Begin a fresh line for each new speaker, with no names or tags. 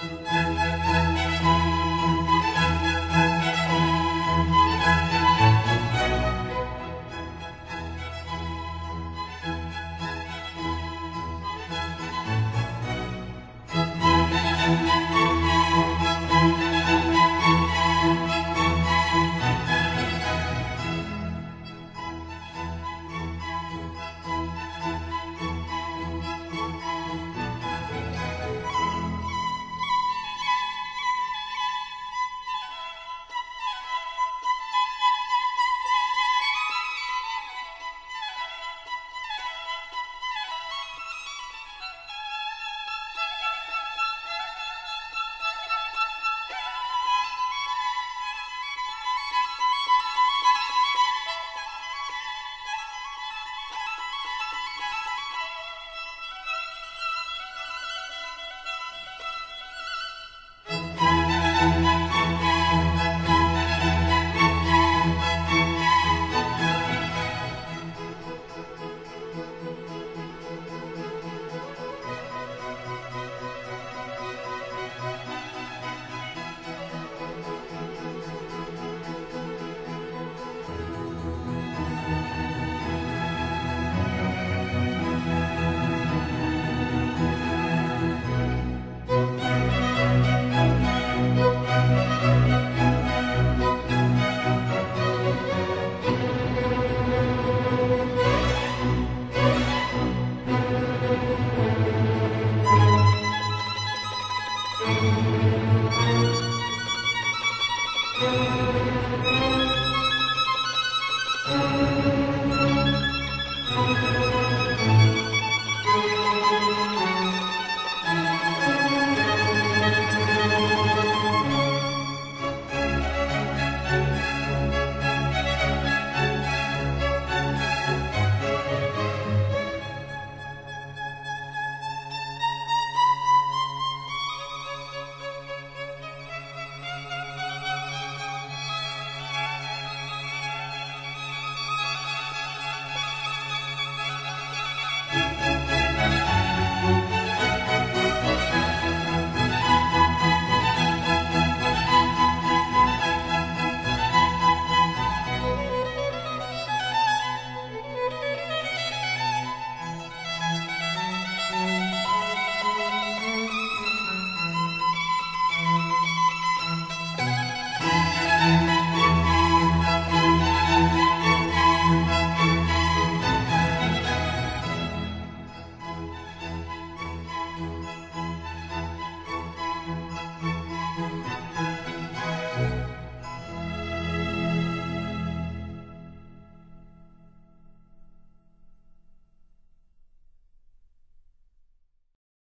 Música
Thank you.